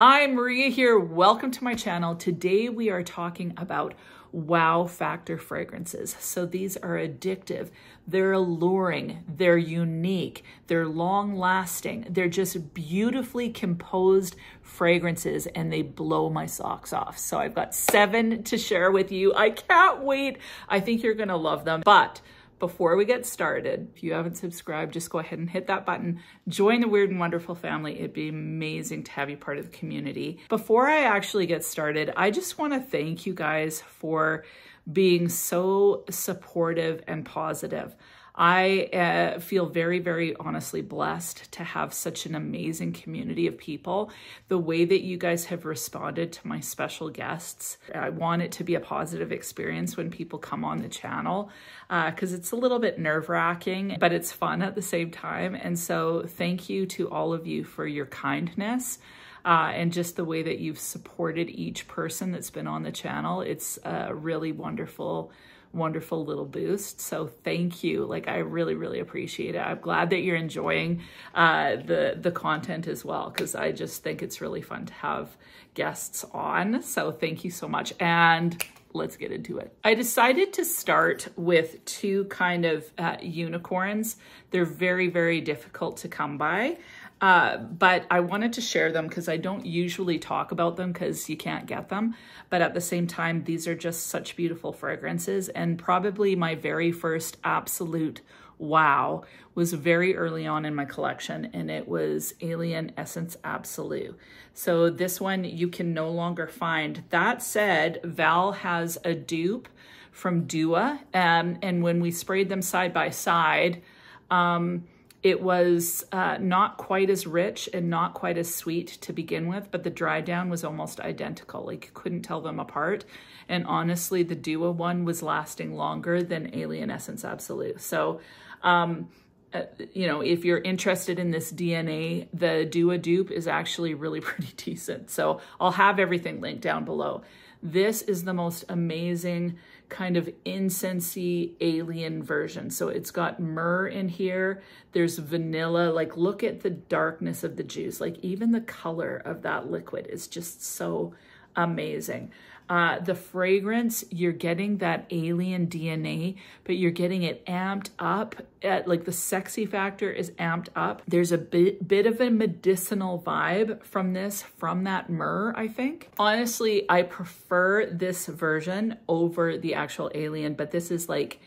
Hi, Maria here. Welcome to my channel. Today we are talking about wow factor fragrances. So these are addictive, they're alluring, they're unique, they're long lasting, they're just beautifully composed fragrances and they blow my socks off. So I've got seven to share with you. I can't wait. I think you're gonna love them. But before we get started, if you haven't subscribed, just go ahead and hit that button. Join the Weird and Wonderful family. It'd be amazing to have you part of the community. Before I actually get started, I just want to thank you guys for being so supportive and positive. I uh, feel very, very honestly blessed to have such an amazing community of people. The way that you guys have responded to my special guests, I want it to be a positive experience when people come on the channel because uh, it's a little bit nerve wracking, but it's fun at the same time. And so thank you to all of you for your kindness. Uh, and just the way that you've supported each person that's been on the channel. It's a really wonderful wonderful little boost. So thank you. Like I really, really appreciate it. I'm glad that you're enjoying uh, the the content as well because I just think it's really fun to have guests on. So thank you so much. And let's get into it. I decided to start with two kind of uh, unicorns. They're very, very difficult to come by. Uh, but I wanted to share them because I don't usually talk about them because you can't get them. But at the same time, these are just such beautiful fragrances. And probably my very first absolute wow was very early on in my collection and it was Alien Essence Absolute. So this one you can no longer find. That said, Val has a dupe from Dua um, and when we sprayed them side by side, um, it was uh, not quite as rich and not quite as sweet to begin with, but the dry down was almost identical. Like you couldn't tell them apart. And honestly, the Dua one was lasting longer than Alien Essence Absolute. So, um, uh, you know, if you're interested in this DNA, the Dua dupe is actually really pretty decent. So I'll have everything linked down below. This is the most amazing kind of incensey alien version. So it's got myrrh in here. There's vanilla. Like look at the darkness of the juice. Like even the color of that liquid is just so amazing. Uh, the fragrance, you're getting that alien DNA, but you're getting it amped up. At, like the sexy factor is amped up. There's a bit, bit of a medicinal vibe from this, from that myrrh, I think. Honestly, I prefer this version over the actual alien, but this is like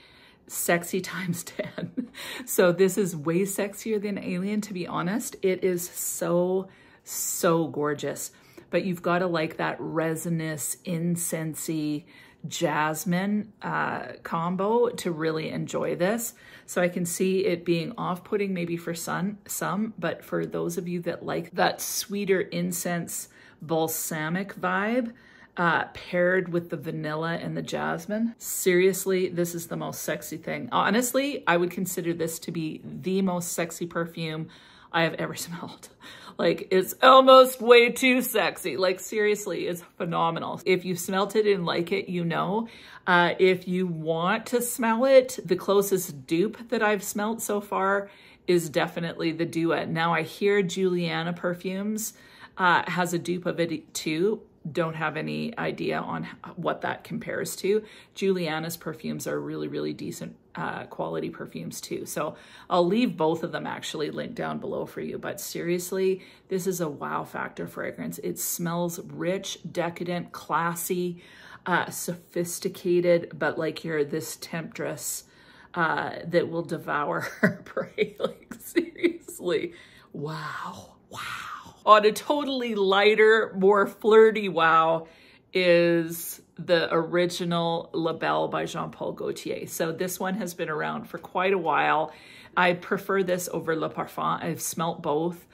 sexy times 10. so this is way sexier than Alien, to be honest. It is so, so gorgeous but you've got to like that resinous, incensey jasmine uh, combo to really enjoy this. So I can see it being off-putting maybe for some, some, but for those of you that like that sweeter incense balsamic vibe, uh, paired with the vanilla and the jasmine. Seriously, this is the most sexy thing. Honestly, I would consider this to be the most sexy perfume I have ever smelled. Like it's almost way too sexy. Like seriously, it's phenomenal. If you smelt it and like it, you know. Uh, if you want to smell it, the closest dupe that I've smelt so far is definitely the Dua. Now I hear Julianna Perfumes uh, has a dupe of it too don't have any idea on what that compares to. Julianna's perfumes are really, really decent uh, quality perfumes too. So I'll leave both of them actually linked down below for you. But seriously, this is a wow factor fragrance. It smells rich, decadent, classy, uh, sophisticated, but like you're this temptress uh, that will devour her prey. like seriously, wow, wow on a totally lighter, more flirty wow is the original La Belle by Jean-Paul Gaultier. So this one has been around for quite a while. I prefer this over Le Parfum. I've smelt both.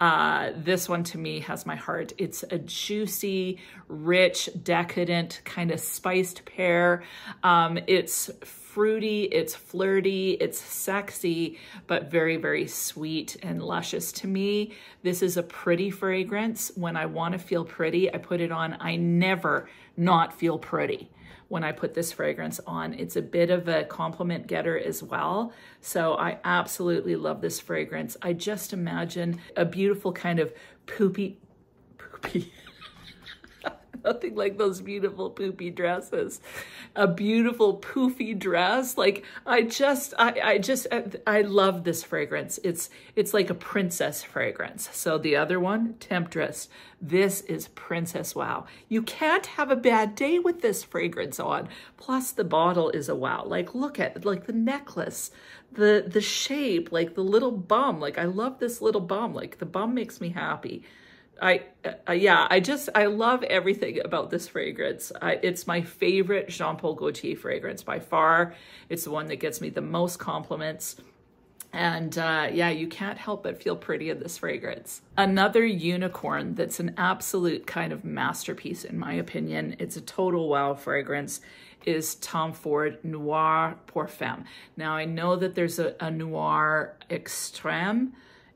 Uh, this one to me has my heart. It's a juicy, rich, decadent, kind of spiced pear. Um, it's fruity, it's flirty, it's sexy, but very, very sweet and luscious. To me, this is a pretty fragrance. When I want to feel pretty, I put it on. I never not feel pretty when I put this fragrance on. It's a bit of a compliment getter as well. So I absolutely love this fragrance. I just imagine a beautiful kind of poopy, poopy. Nothing like those beautiful poopy dresses. A beautiful poofy dress. Like I just, I, I just, I love this fragrance. It's, it's like a princess fragrance. So the other one, Temptress. This is Princess Wow. You can't have a bad day with this fragrance on. Plus the bottle is a wow. Like look at like the necklace, the, the shape, like the little bum. Like I love this little bum. Like the bum makes me happy. I, uh, yeah, I just, I love everything about this fragrance. It's my favorite Jean Paul Gaultier fragrance by far. It's the one that gets me the most compliments. And uh, yeah, you can't help but feel pretty in this fragrance. Another unicorn that's an absolute kind of masterpiece, in my opinion. It's a total wow fragrance is Tom Ford Noir Pour Femme. Now, I know that there's a, a Noir Extreme.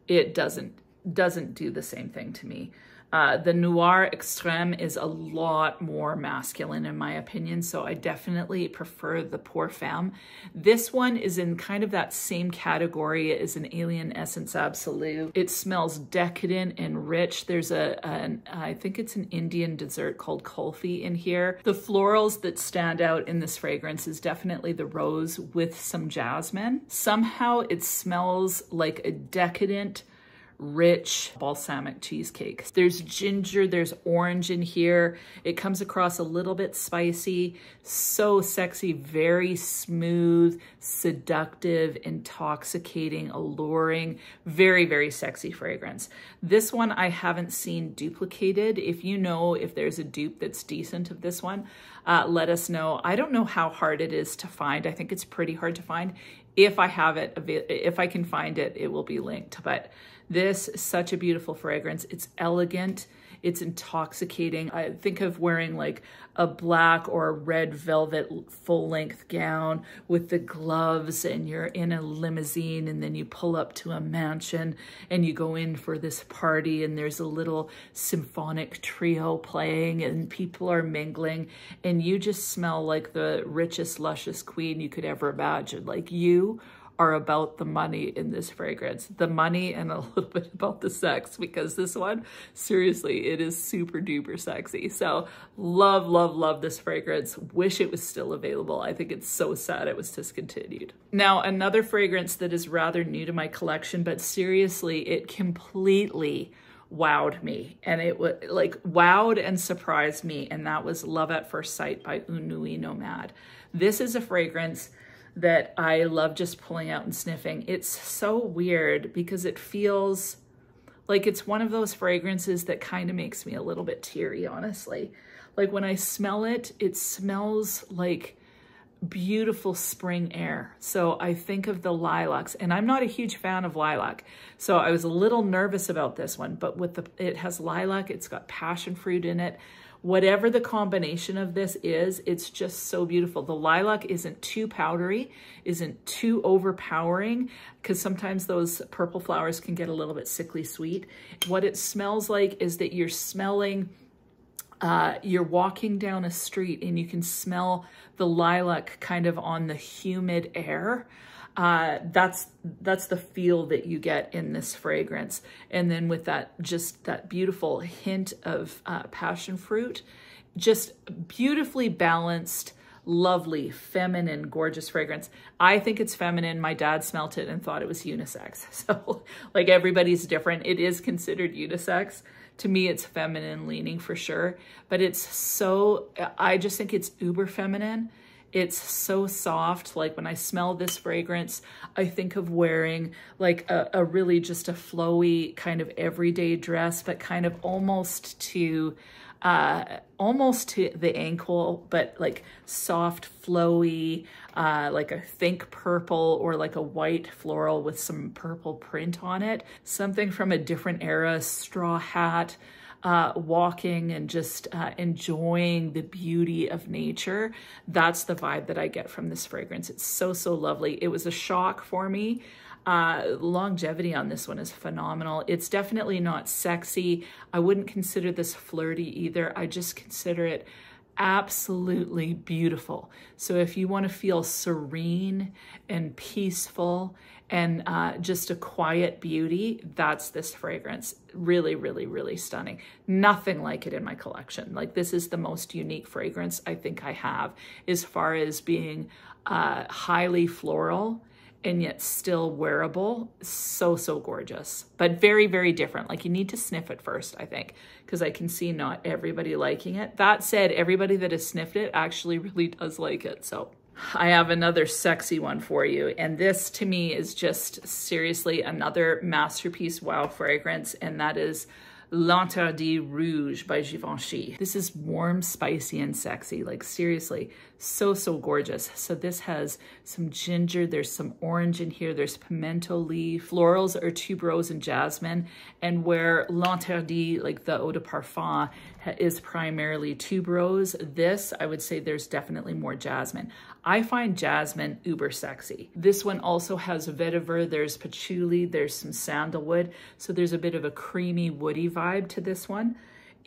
It doesn't doesn't do the same thing to me. Uh, the Noir Extreme is a lot more masculine in my opinion, so I definitely prefer the Pour Femme. This one is in kind of that same category as an Alien Essence Absolute. It smells decadent and rich. There's a, an, I think it's an Indian dessert called kulfi in here. The florals that stand out in this fragrance is definitely the rose with some jasmine. Somehow it smells like a decadent, rich balsamic cheesecake. There's ginger, there's orange in here. It comes across a little bit spicy, so sexy, very smooth, seductive, intoxicating, alluring, very, very sexy fragrance. This one I haven't seen duplicated. If you know if there's a dupe that's decent of this one, uh, let us know. I don't know how hard it is to find. I think it's pretty hard to find. If I have it, if I can find it, it will be linked. But this such a beautiful fragrance. It's elegant. It's intoxicating. I think of wearing like a black or a red velvet full length gown with the gloves and you're in a limousine and then you pull up to a mansion and you go in for this party and there's a little symphonic trio playing and people are mingling and you just smell like the richest, luscious queen you could ever imagine. Like you are about the money in this fragrance. The money and a little bit about the sex because this one, seriously, it is super duper sexy. So love, love, love this fragrance. Wish it was still available. I think it's so sad it was discontinued. Now, another fragrance that is rather new to my collection, but seriously, it completely wowed me and it was like wowed and surprised me and that was Love at First Sight by Un nomad This is a fragrance that I love just pulling out and sniffing. It's so weird because it feels like it's one of those fragrances that kind of makes me a little bit teary, honestly. Like when I smell it, it smells like beautiful spring air. So I think of the lilacs and I'm not a huge fan of lilac. So I was a little nervous about this one, but with the, it has lilac, it's got passion fruit in it. Whatever the combination of this is, it's just so beautiful. The lilac isn't too powdery, isn't too overpowering, because sometimes those purple flowers can get a little bit sickly sweet. What it smells like is that you're smelling uh, you're walking down a street and you can smell the lilac kind of on the humid air uh, that's that's the feel that you get in this fragrance. And then with that, just that beautiful hint of uh, passion fruit, just beautifully balanced, lovely, feminine, gorgeous fragrance. I think it's feminine. My dad smelt it and thought it was unisex. So like everybody's different. It is considered unisex. To me, it's feminine leaning for sure, but it's so, I just think it's uber feminine it's so soft. Like when I smell this fragrance, I think of wearing like a, a really just a flowy kind of everyday dress, but kind of almost to uh, almost to the ankle, but like soft, flowy, uh, like a think purple or like a white floral with some purple print on it. Something from a different era, straw hat, uh, walking and just uh, enjoying the beauty of nature. That's the vibe that I get from this fragrance. It's so, so lovely. It was a shock for me. Uh, longevity on this one is phenomenal. It's definitely not sexy. I wouldn't consider this flirty either. I just consider it absolutely beautiful. So if you want to feel serene and peaceful and uh, just a quiet beauty. That's this fragrance. Really, really, really stunning. Nothing like it in my collection. Like this is the most unique fragrance I think I have as far as being uh, highly floral and yet still wearable. So, so gorgeous, but very, very different. Like you need to sniff it first, I think, because I can see not everybody liking it. That said, everybody that has sniffed it actually really does like it. So I have another sexy one for you. And this to me is just seriously another masterpiece wow fragrance. And that is L'Interdit Rouge by Givenchy. This is warm, spicy, and sexy. Like seriously, so, so gorgeous. So this has some ginger, there's some orange in here, there's pimento leaf. Florals are tuberose and jasmine. And where L'Interdit, like the eau de parfum, is primarily tuberose, this, I would say there's definitely more jasmine. I find jasmine uber sexy. This one also has vetiver, there's patchouli, there's some sandalwood. So there's a bit of a creamy woody vibe to this one.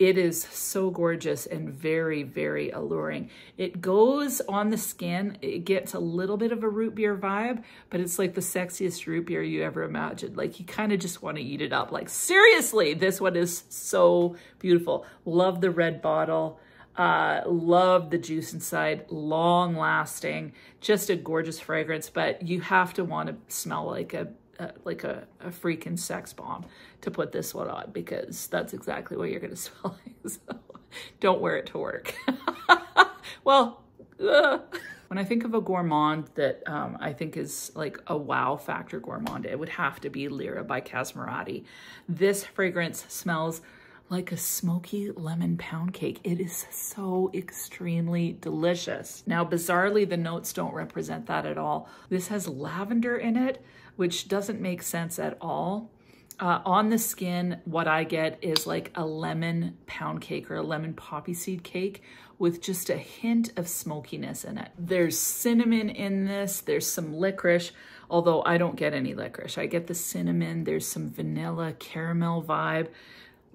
It is so gorgeous and very, very alluring. It goes on the skin. It gets a little bit of a root beer vibe, but it's like the sexiest root beer you ever imagined. Like you kind of just want to eat it up. Like seriously, this one is so beautiful. Love the red bottle. Uh, love the juice inside, long lasting, just a gorgeous fragrance, but you have to want to smell like a, a like a, a freaking sex bomb to put this one on because that's exactly what you're going to smell like. So don't wear it to work. well, uh. when I think of a gourmand that um, I think is like a wow factor gourmand, it would have to be Lira by Casamorati. This fragrance smells like a smoky lemon pound cake. It is so extremely delicious. Now, bizarrely, the notes don't represent that at all. This has lavender in it, which doesn't make sense at all. Uh, on the skin, what I get is like a lemon pound cake or a lemon poppy seed cake with just a hint of smokiness in it. There's cinnamon in this, there's some licorice, although I don't get any licorice. I get the cinnamon, there's some vanilla caramel vibe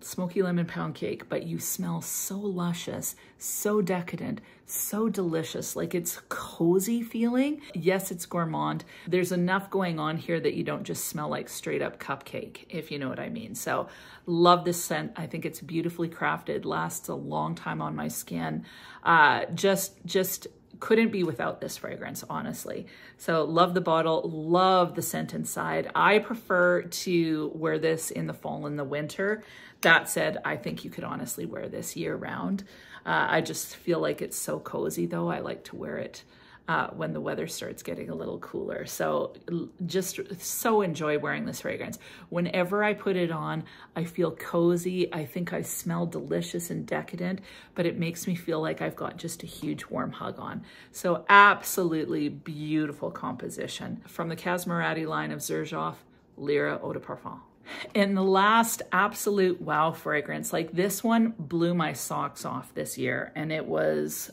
smoky lemon pound cake, but you smell so luscious, so decadent, so delicious. Like it's cozy feeling. Yes, it's gourmand. There's enough going on here that you don't just smell like straight up cupcake, if you know what I mean. So love this scent. I think it's beautifully crafted, lasts a long time on my skin. Uh, just, just couldn't be without this fragrance, honestly. So love the bottle, love the scent inside. I prefer to wear this in the fall and the winter. That said, I think you could honestly wear this year round. Uh, I just feel like it's so cozy though. I like to wear it uh, when the weather starts getting a little cooler. So just so enjoy wearing this fragrance. Whenever I put it on, I feel cozy. I think I smell delicious and decadent, but it makes me feel like I've got just a huge warm hug on. So absolutely beautiful composition. From the Casamorati line of Xerjoff, Lira Eau de Parfum. And the last absolute wow fragrance, like this one blew my socks off this year and it was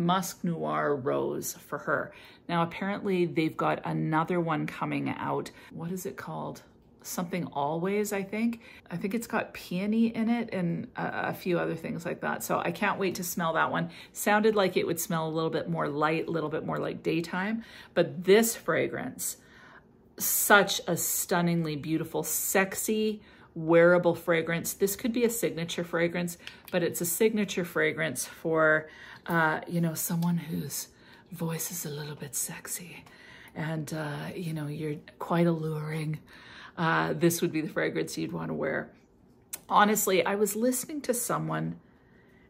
Musc Noir Rose for her. Now, apparently they've got another one coming out. What is it called? Something Always, I think. I think it's got peony in it and a, a few other things like that. So I can't wait to smell that one. Sounded like it would smell a little bit more light, a little bit more like daytime. But this fragrance, such a stunningly beautiful, sexy, wearable fragrance. This could be a signature fragrance, but it's a signature fragrance for uh, you know, someone whose voice is a little bit sexy and, uh, you know, you're quite alluring, uh, this would be the fragrance you'd want to wear. Honestly, I was listening to someone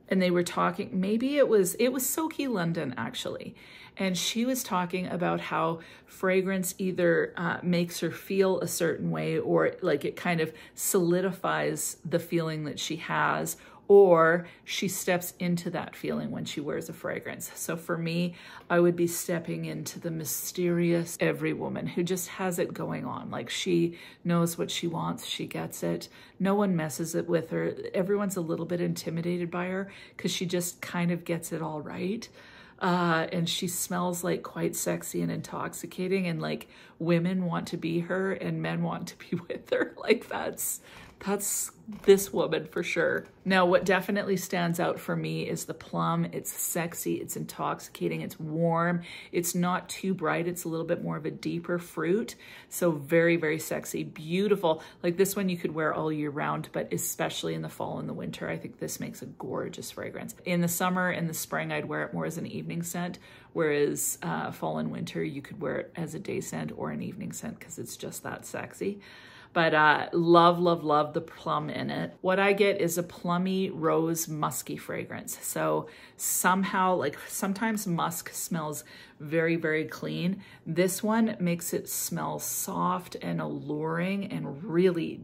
and they were talking, maybe it was, it was Soki London actually. And she was talking about how fragrance either uh, makes her feel a certain way or like it kind of solidifies the feeling that she has or she steps into that feeling when she wears a fragrance. So for me, I would be stepping into the mysterious every woman who just has it going on. Like she knows what she wants, she gets it. No one messes it with her. Everyone's a little bit intimidated by her because she just kind of gets it all right. Uh, and she smells like quite sexy and intoxicating and like women want to be her and men want to be with her. Like that's that's this woman for sure. Now, what definitely stands out for me is the plum. It's sexy, it's intoxicating, it's warm, it's not too bright, it's a little bit more of a deeper fruit. So very, very sexy, beautiful. Like this one you could wear all year round, but especially in the fall and the winter, I think this makes a gorgeous fragrance. In the summer and the spring, I'd wear it more as an evening scent, whereas uh, fall and winter, you could wear it as a day scent or an evening scent because it's just that sexy but uh, love, love, love the plum in it. What I get is a plummy rose musky fragrance. So somehow, like sometimes musk smells very, very clean. This one makes it smell soft and alluring and really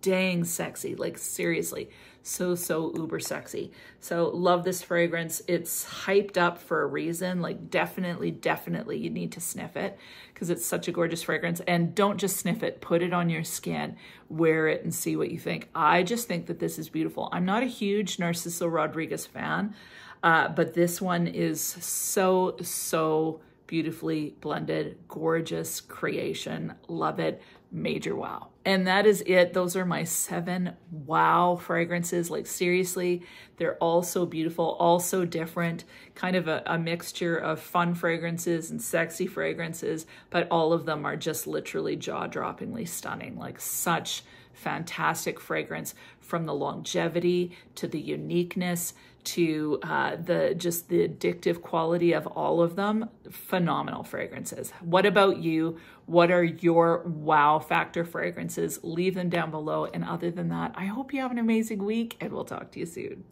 dang sexy, like seriously, so, so uber sexy. So love this fragrance. It's hyped up for a reason, like definitely, definitely you need to sniff it because it's such a gorgeous fragrance. And don't just sniff it, put it on your skin, wear it and see what you think. I just think that this is beautiful. I'm not a huge Narciso Rodriguez fan, uh, but this one is so, so beautifully blended, gorgeous creation. Love it. Major wow. And that is it. Those are my seven wow fragrances. Like seriously, they're all so beautiful, all so different, kind of a, a mixture of fun fragrances and sexy fragrances, but all of them are just literally jaw-droppingly stunning. Like such fantastic fragrance from the longevity to the uniqueness to uh, the just the addictive quality of all of them. Phenomenal fragrances. What about you? What are your wow factor fragrances? Leave them down below. And other than that i hope you have an amazing week and we'll talk to you soon